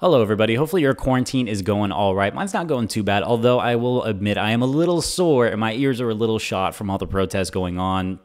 Hello, everybody. Hopefully, your quarantine is going all right. Mine's not going too bad, although I will admit I am a little sore and my ears are a little shot from all the protests going on.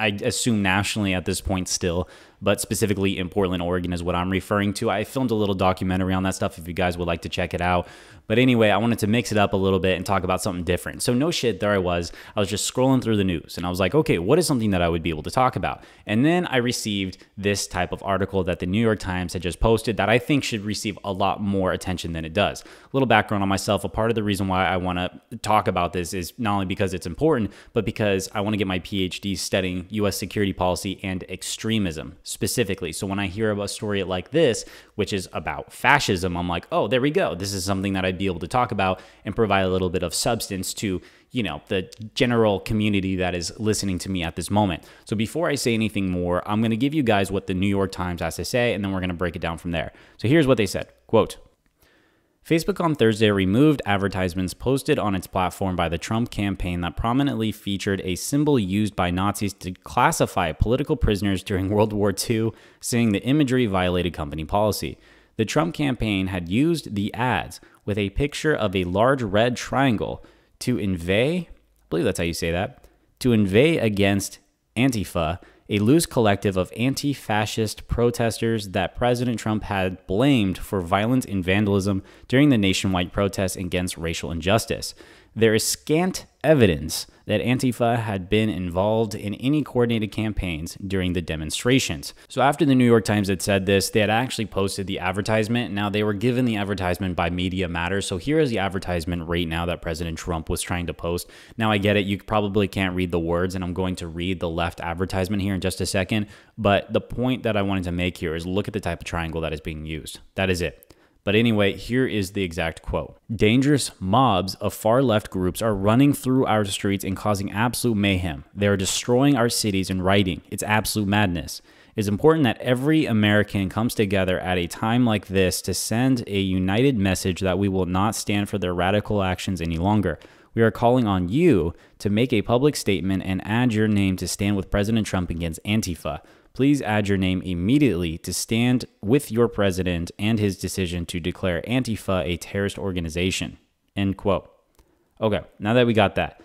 I assume nationally at this point still, but specifically in Portland, Oregon is what I'm referring to. I filmed a little documentary on that stuff if you guys would like to check it out. But anyway, I wanted to mix it up a little bit and talk about something different. So, no shit, there I was. I was just scrolling through the news and I was like, okay, what is something that I would be able to talk about? And then I received this type of article that the New York Times had just posted that I think should receive a lot more attention than it does. A little background on myself. A part of the reason why I want to talk about this is not only because it's important, but because I want to get my PhD studying US security policy and extremism specifically. So, when I hear about a story like this, which is about fascism, I'm like, oh, there we go. This is something that I'd be able to talk about and provide a little bit of substance to you know the general community that is listening to me at this moment so before i say anything more i'm going to give you guys what the new york times has to say and then we're going to break it down from there so here's what they said quote Facebook on Thursday removed advertisements posted on its platform by the Trump campaign that prominently featured a symbol used by Nazis to classify political prisoners during World War II, saying the imagery violated company policy. The Trump campaign had used the ads with a picture of a large red triangle to inveigh, I believe that's how you say that, to inveigh against Antifa, a loose collective of anti fascist protesters that President Trump had blamed for violence and vandalism during the nationwide protests against racial injustice. There is scant evidence that Antifa had been involved in any coordinated campaigns during the demonstrations. So, after the New York Times had said this, they had actually posted the advertisement. Now, they were given the advertisement by Media Matters. So, here is the advertisement right now that President Trump was trying to post. Now, I get it, you probably can't read the words, and I'm going to read the left advertisement here in just a second. But the point that I wanted to make here is look at the type of triangle that is being used. That is it. But anyway, here is the exact quote Dangerous mobs of far left groups are running through our streets and causing absolute mayhem. They are destroying our cities and writing. It's absolute madness. It's important that every American comes together at a time like this to send a united message that we will not stand for their radical actions any longer. We are calling on you to make a public statement and add your name to stand with President Trump against Antifa please add your name immediately to stand with your president and his decision to declare Antifa a terrorist organization. End quote. Okay, now that we got that,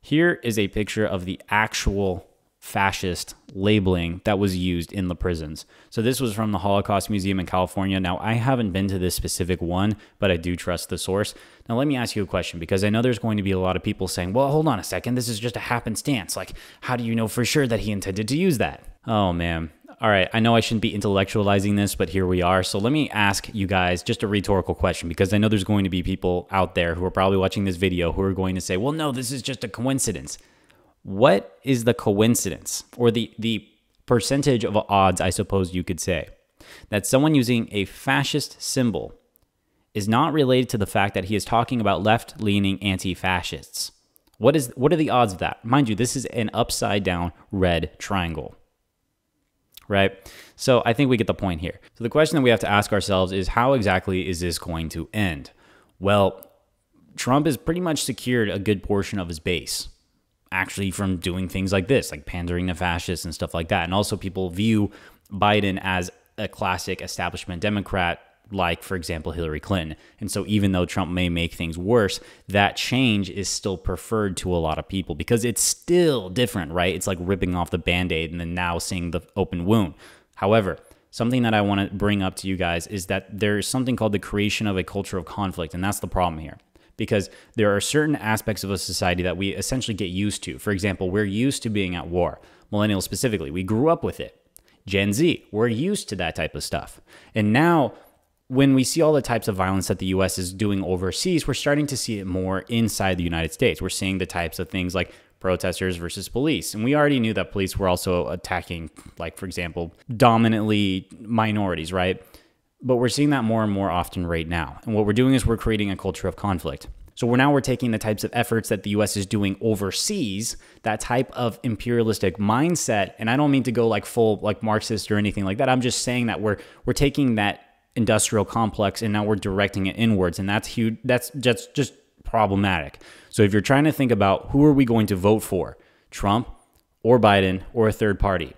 here is a picture of the actual fascist labeling that was used in the prisons. So this was from the Holocaust Museum in California. Now, I haven't been to this specific one, but I do trust the source. Now, let me ask you a question because I know there's going to be a lot of people saying, well, hold on a second, this is just a happenstance. Like, how do you know for sure that he intended to use that? Oh, man. All right, I know I shouldn't be intellectualizing this, but here we are. So let me ask you guys just a rhetorical question because I know there's going to be people out there who are probably watching this video who are going to say, well, no, this is just a coincidence. What is the coincidence or the, the percentage of odds, I suppose you could say, that someone using a fascist symbol is not related to the fact that he is talking about left leaning anti fascists? What, is, what are the odds of that? Mind you, this is an upside down red triangle right? So I think we get the point here. So the question that we have to ask ourselves is how exactly is this going to end? Well, Trump has pretty much secured a good portion of his base actually from doing things like this, like pandering to fascists and stuff like that. And also people view Biden as a classic establishment Democrat like, for example, Hillary Clinton. And so, even though Trump may make things worse, that change is still preferred to a lot of people because it's still different, right? It's like ripping off the band aid and then now seeing the open wound. However, something that I want to bring up to you guys is that there's something called the creation of a culture of conflict. And that's the problem here because there are certain aspects of a society that we essentially get used to. For example, we're used to being at war, millennials specifically. We grew up with it. Gen Z, we're used to that type of stuff. And now when we see all the types of violence that the US is doing overseas, we're starting to see it more inside the United States. We're seeing the types of things like protesters versus police. And we already knew that police were also attacking, like, for example, dominantly minorities, right? But we're seeing that more and more often right now. And what we're doing is we're creating a culture of conflict. So we're now we're taking the types of efforts that the US is doing overseas, that type of imperialistic mindset, and I don't mean to go like full like Marxist or anything like that. I'm just saying that we're we're taking that industrial complex and now we're directing it inwards and that's huge that's just just problematic so if you're trying to think about who are we going to vote for trump or biden or a third party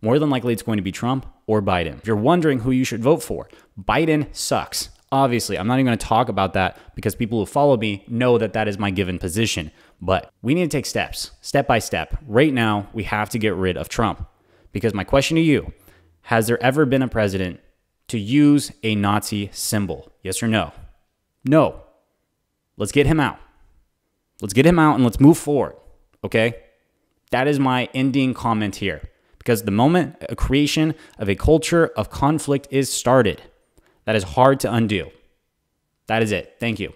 more than likely it's going to be trump or Biden. If you're wondering who you should vote for, Biden sucks. Obviously, I'm not even going to talk about that because people who follow me know that that is my given position. But we need to take steps, step by step. Right now, we have to get rid of Trump. Because my question to you has there ever been a president to use a Nazi symbol? Yes or no? No. Let's get him out. Let's get him out and let's move forward. Okay? That is my ending comment here. Because the moment a creation of a culture of conflict is started, that is hard to undo. That is it. Thank you.